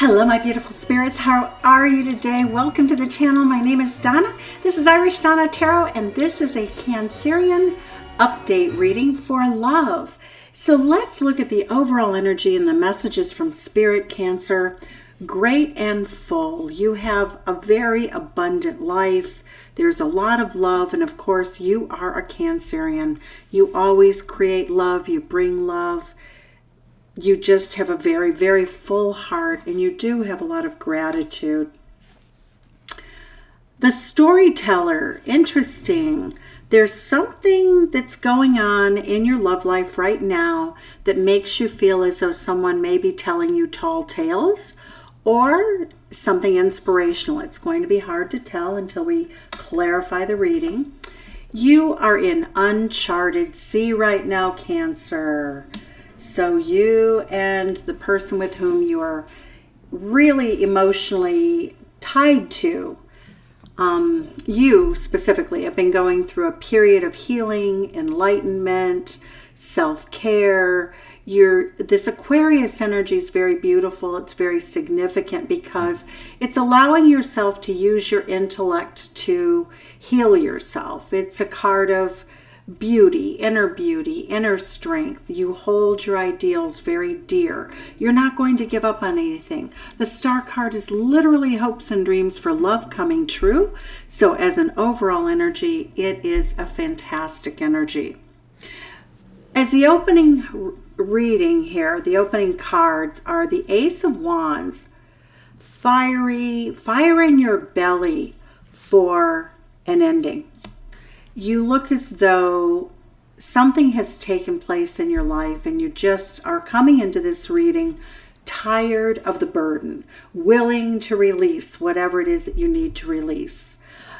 Hello, my beautiful spirits. How are you today? Welcome to the channel. My name is Donna. This is Irish Donna Tarot, and this is a Cancerian update reading for love. So let's look at the overall energy and the messages from Spirit Cancer. Great and full. You have a very abundant life. There's a lot of love, and of course, you are a Cancerian. You always create love, you bring love you just have a very, very full heart and you do have a lot of gratitude. The storyteller, interesting. There's something that's going on in your love life right now that makes you feel as though someone may be telling you tall tales or something inspirational. It's going to be hard to tell until we clarify the reading. You are in uncharted sea right now, Cancer. So you and the person with whom you are really emotionally tied to, um, you specifically have been going through a period of healing, enlightenment, self-care. Your this Aquarius energy is very beautiful. It's very significant because it's allowing yourself to use your intellect to heal yourself. It's a card of beauty, inner beauty, inner strength. You hold your ideals very dear. You're not going to give up on anything. The star card is literally hopes and dreams for love coming true. So, as an overall energy, it is a fantastic energy. As the opening reading here, the opening cards are the Ace of Wands, fiery, fire in your belly for an ending you look as though something has taken place in your life and you just are coming into this reading tired of the burden, willing to release whatever it is that you need to release.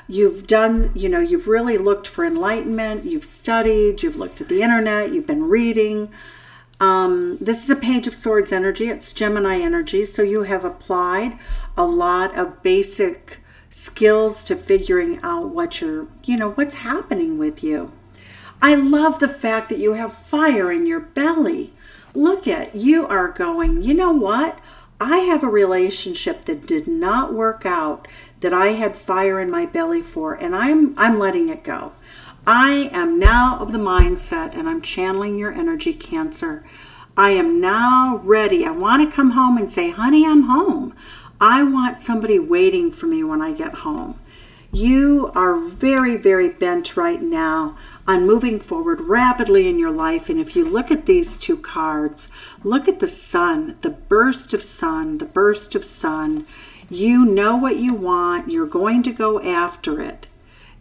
You've done, you know, you've really looked for enlightenment, you've studied, you've looked at the internet, you've been reading. Um, this is a Page of Swords energy, it's Gemini energy, so you have applied a lot of basic skills to figuring out what you're, you know, what's happening with you. I love the fact that you have fire in your belly. Look at you are going, you know what? I have a relationship that did not work out that I had fire in my belly for and I'm I'm letting it go. I am now of the mindset and I'm channeling your energy cancer. I am now ready. I want to come home and say, "Honey, I'm home." I want somebody waiting for me when I get home. You are very, very bent right now on moving forward rapidly in your life. And if you look at these two cards, look at the sun, the burst of sun, the burst of sun. You know what you want, you're going to go after it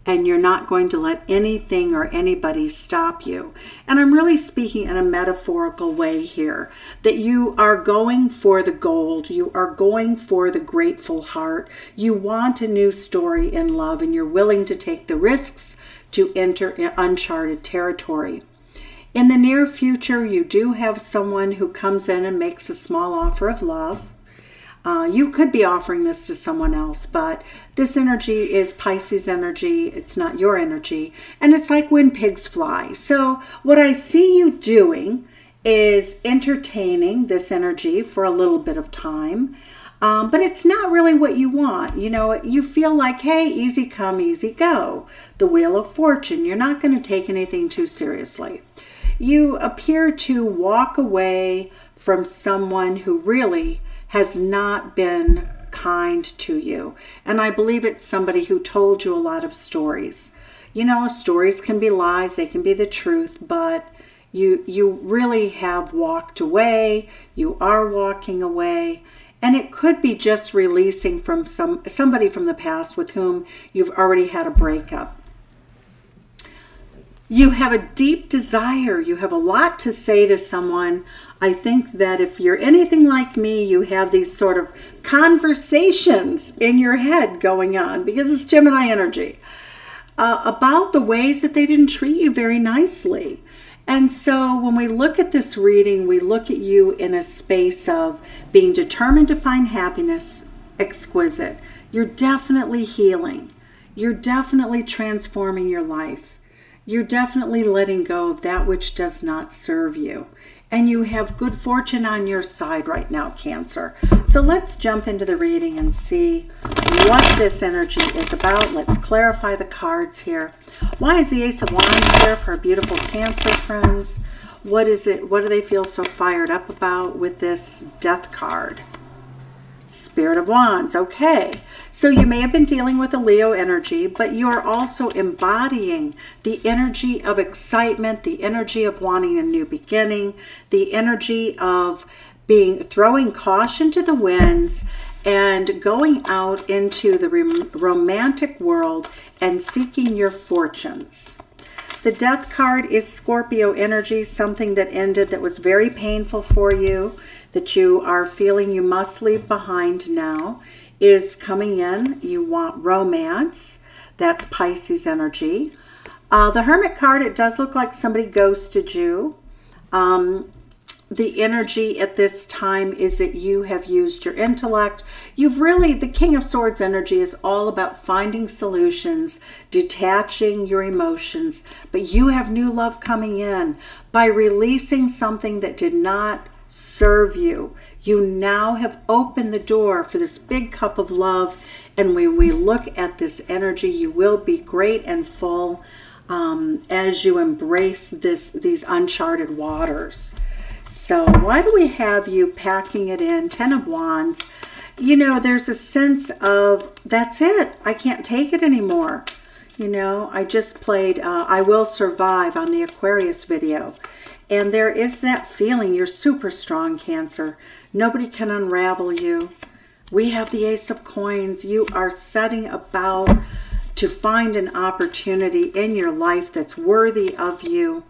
and you're not going to let anything or anybody stop you. And I'm really speaking in a metaphorical way here that you are going for the gold, you are going for the grateful heart. You want a new story in love, and you're willing to take the risks to enter uncharted territory. In the near future, you do have someone who comes in and makes a small offer of love. Uh, you could be offering this to someone else, but this energy is Pisces energy. It's not your energy. And it's like when pigs fly. So, what I see you doing is entertaining this energy for a little bit of time. Um, but it's not really what you want. You know, you feel like, hey, easy come, easy go. The Wheel of Fortune. You're not going to take anything too seriously. You appear to walk away from someone who really has not been kind to you. And I believe it's somebody who told you a lot of stories. You know, stories can be lies, they can be the truth, but you you really have walked away, you are walking away, and it could be just releasing from some somebody from the past with whom you've already had a breakup. You have a deep desire. You have a lot to say to someone. I think that if you're anything like me, you have these sort of conversations in your head going on because it's Gemini energy uh, about the ways that they didn't treat you very nicely. And so when we look at this reading, we look at you in a space of being determined to find happiness exquisite. You're definitely healing. You're definitely transforming your life you're definitely letting go of that which does not serve you. And you have good fortune on your side right now, Cancer. So let's jump into the reading and see what this energy is about. Let's clarify the cards here. Why is the Ace of Wands here for beautiful Cancer friends? What is it? What do they feel so fired up about with this Death card? Spirit of Wands. Okay. So you may have been dealing with a Leo energy, but you are also embodying the energy of excitement, the energy of wanting a new beginning, the energy of being throwing caution to the winds and going out into the romantic world and seeking your fortunes. The death card is Scorpio energy, something that ended that was very painful for you that you are feeling you must leave behind now is coming in. You want romance. That's Pisces energy. Uh, the Hermit card, it does look like somebody ghosted you. Um, the energy at this time is that you have used your intellect. You've really, the King of Swords energy is all about finding solutions, detaching your emotions, but you have new love coming in by releasing something that did not serve you. You now have opened the door for this big cup of love. And when we look at this energy, you will be great and full um, as you embrace this these uncharted waters. So why do we have you packing it in? Ten of Wands. You know, there's a sense of, that's it. I can't take it anymore. You know, I just played uh, I Will Survive on the Aquarius video. And there is that feeling you're super strong, Cancer. Nobody can unravel you. We have the Ace of Coins. You are setting about to find an opportunity in your life that's worthy of you.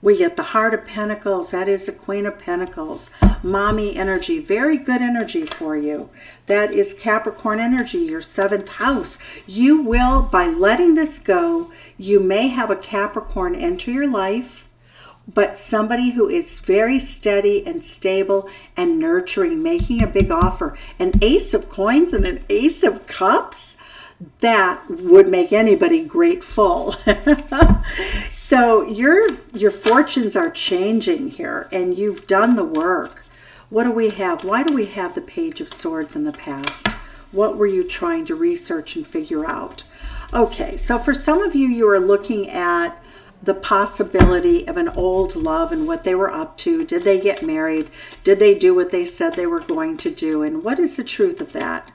We get the Heart of Pentacles. That is the Queen of Pentacles. Mommy energy. Very good energy for you. That is Capricorn energy, your seventh house. You will, by letting this go, you may have a Capricorn enter your life but somebody who is very steady and stable and nurturing, making a big offer. An ace of coins and an ace of cups, that would make anybody grateful. so your your fortunes are changing here and you've done the work. What do we have? Why do we have the page of swords in the past? What were you trying to research and figure out? Okay, so for some of you, you are looking at the possibility of an old love and what they were up to. Did they get married? Did they do what they said they were going to do? And what is the truth of that?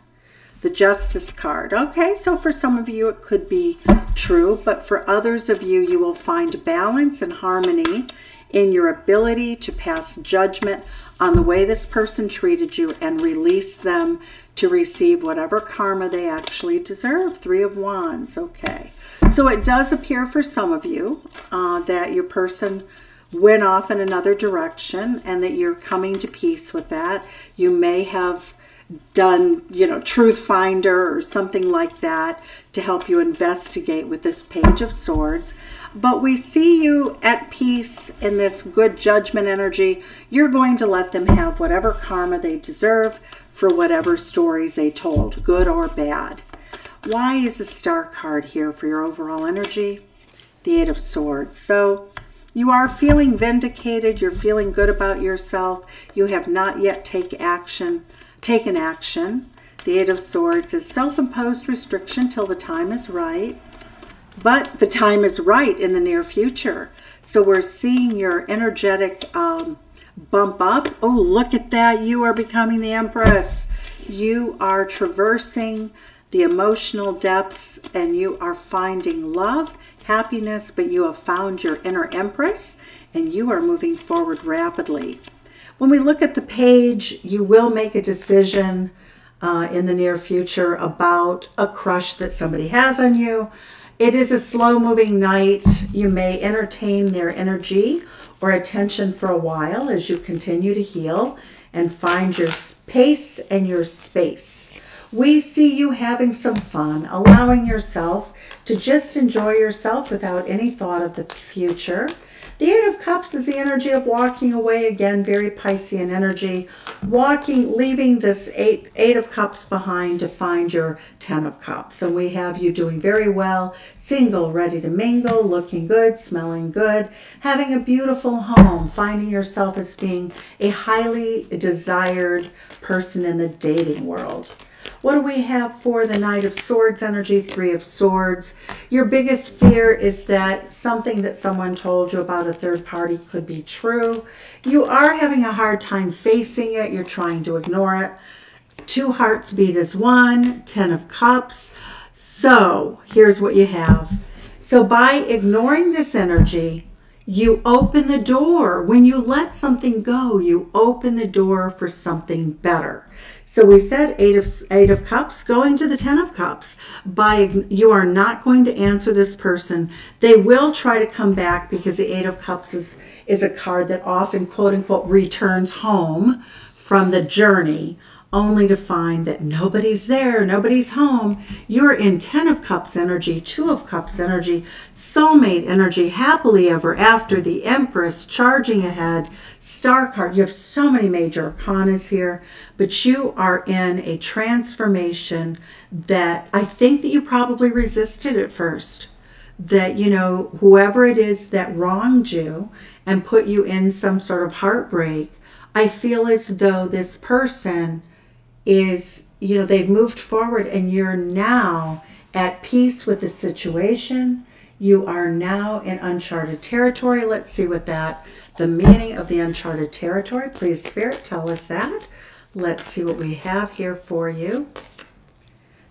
The Justice card. Okay, so for some of you it could be true, but for others of you, you will find balance and harmony in your ability to pass judgment on the way this person treated you and release them to receive whatever karma they actually deserve. Three of Wands. Okay. So it does appear for some of you uh, that your person went off in another direction and that you're coming to peace with that. You may have done, you know, Truth Finder or something like that to help you investigate with this Page of Swords. But we see you at peace in this good judgment energy. You're going to let them have whatever karma they deserve for whatever stories they told, good or bad. Why is the star card here for your overall energy? The Eight of Swords. So you are feeling vindicated. You're feeling good about yourself. You have not yet take action, taken action. The Eight of Swords is self-imposed restriction till the time is right. But the time is right in the near future. So we're seeing your energetic um, bump up. Oh, look at that. You are becoming the Empress. You are traversing the emotional depths and you are finding love, happiness, but you have found your inner empress and you are moving forward rapidly. When we look at the page, you will make a decision uh, in the near future about a crush that somebody has on you. It is a slow moving knight. You may entertain their energy or attention for a while as you continue to heal and find your pace and your space we see you having some fun, allowing yourself to just enjoy yourself without any thought of the future. The Eight of Cups is the energy of walking away again, very Piscean energy. Walking, leaving this eight, eight of Cups behind to find your Ten of Cups. And we have you doing very well, single, ready to mingle, looking good, smelling good, having a beautiful home, finding yourself as being a highly desired person in the dating world. What do we have for the Knight of Swords energy? Three of Swords. Your biggest fear is that something that someone told you about a third party could be true. You are having a hard time facing it. You're trying to ignore it. Two hearts beat as one. Ten of Cups. So here's what you have. So by ignoring this energy, you open the door. When you let something go, you open the door for something better. So we said eight of eight of cups going to the 10 of cups. By you are not going to answer this person. They will try to come back because the eight of cups is is a card that often quote unquote returns home from the journey only to find that nobody's there, nobody's home. You're in 10 of Cups energy, 2 of Cups energy, soulmate energy, happily ever after, the Empress charging ahead, Star card. You have so many major arcanas here, but you are in a transformation that I think that you probably resisted at first. That, you know, whoever it is that wronged you and put you in some sort of heartbreak, I feel as though this person is, you know, they've moved forward and you're now at peace with the situation. You are now in uncharted territory. Let's see what that, the meaning of the uncharted territory. Please, Spirit, tell us that. Let's see what we have here for you.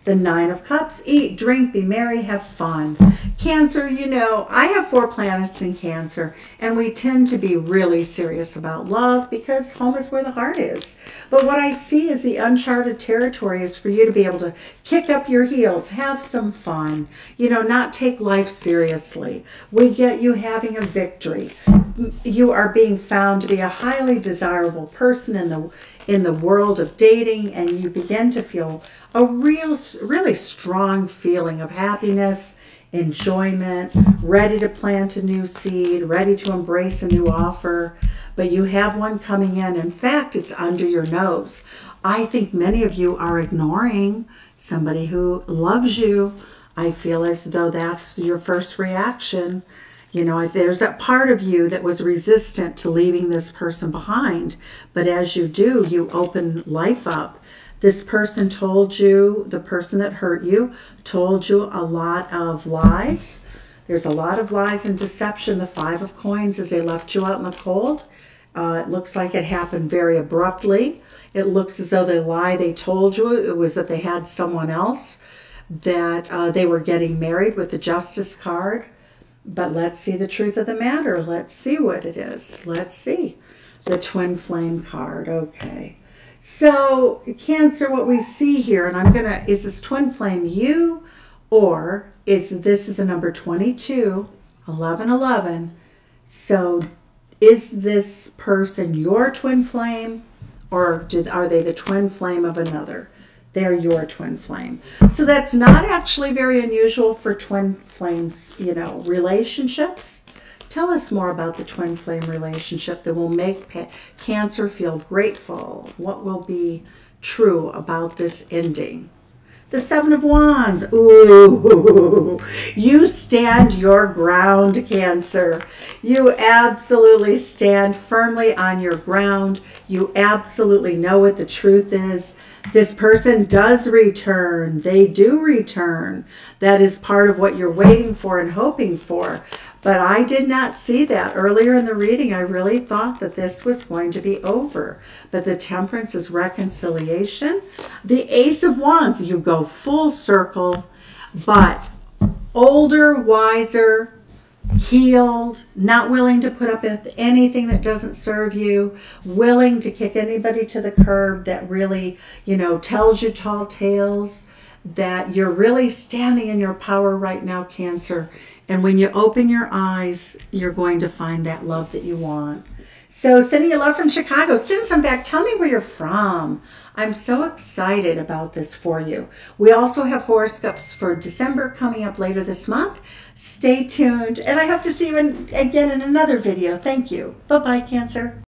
The Nine of Cups, eat, drink, be merry, have fun. Cancer, you know, I have four planets in Cancer, and we tend to be really serious about love because home is where the heart is. But what I see is the uncharted territory is for you to be able to kick up your heels, have some fun, you know, not take life seriously. We get you having a victory. You are being found to be a highly desirable person in the in the world of dating and you begin to feel a real really strong feeling of happiness enjoyment ready to plant a new seed ready to embrace a new offer. But you have one coming in. In fact it's under your nose. I think many of you are ignoring somebody who loves you. I feel as though that's your first reaction. You know, there's that part of you that was resistant to leaving this person behind. But as you do, you open life up. This person told you, the person that hurt you, told you a lot of lies. There's a lot of lies and deception. The Five of Coins as they left you out in the cold. Uh, it looks like it happened very abruptly. It looks as though the lie they told you it was that they had someone else, that uh, they were getting married with the Justice card. But let's see the truth of the matter. Let's see what it is. Let's see. The twin flame card. Okay. So, Cancer, what we see here, and I'm going to, is this twin flame you or is this is a number 22, 11, 11. So, is this person your twin flame or are they the twin flame of another? they're your twin flame. So that's not actually very unusual for twin flames, you know, relationships. Tell us more about the twin flame relationship that will make Cancer feel grateful. What will be true about this ending? The Seven of Wands. Ooh, you stand your ground, Cancer. You absolutely stand firmly on your ground. You absolutely know what the truth is. This person does return. They do return. That is part of what you're waiting for and hoping for. But I did not see that. Earlier in the reading, I really thought that this was going to be over. But the temperance is reconciliation. The ace of wands, you go full circle, but older, wiser, healed, not willing to put up with anything that doesn't serve you, willing to kick anybody to the curb that really, you know, tells you tall tales, that you're really standing in your power right now, Cancer. And when you open your eyes, you're going to find that love that you want. So sending you love from Chicago. Send some back. Tell me where you're from. I'm so excited about this for you. We also have horoscopes for December coming up later this month. Stay tuned, and I hope to see you in, again in another video. Thank you. Bye-bye, Cancer.